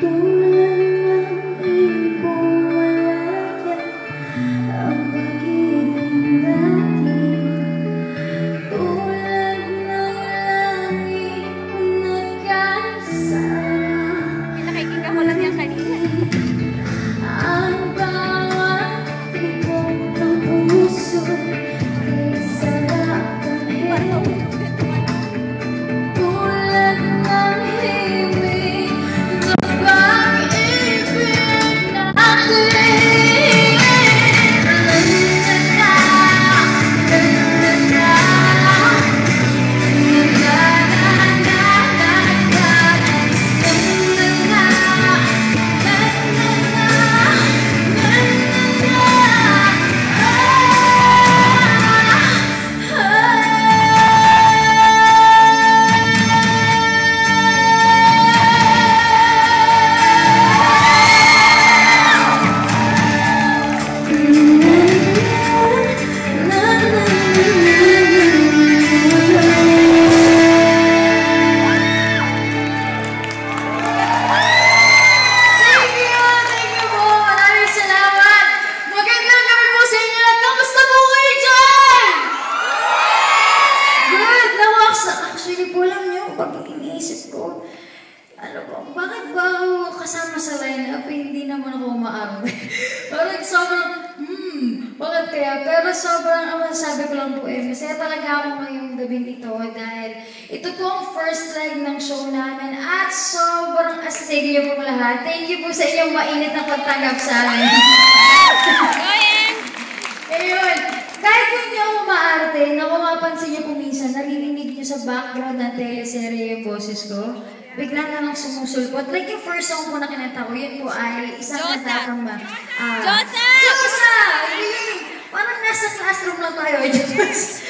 Thank po lang niyo, pag iniisip ko, ano po, bakit ba ako kasama sa line-up? Eh, hindi naman ako umaarte. Parang sobrang, hmm, bakit kaya? Pero sobrang, ang masasabi ko lang po eh, masaya talaga ako ngayong gabing ito dahil ito po ang first leg ng show namin at sobrang astig niyo po lahat. Thank you po sa inyong mainit na pagtanggap sa amin. Ayun. Kahit kung hindi ako maarte, na kung mapansin niyo po minsan, naririnig niyo sa background ng teleserye yung boses ko, bigla na lang sumusulpot. Like yung first song po na kinanta ko, yun po ay isang kanta kang ba? Josa! Josa! Yun, Parang nasa classroom lang tayo.